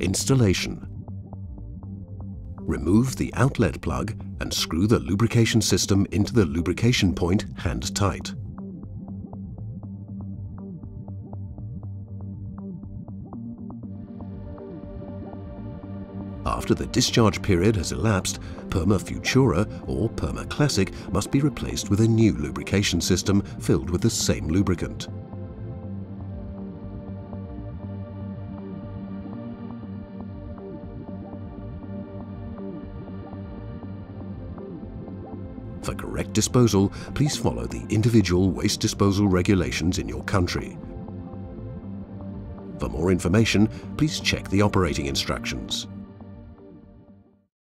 Installation Remove the outlet plug and screw the lubrication system into the lubrication point hand tight. After the discharge period has elapsed, Perma Futura or Perma Classic must be replaced with a new lubrication system filled with the same lubricant. For correct disposal, please follow the individual waste disposal regulations in your country. For more information, please check the operating instructions.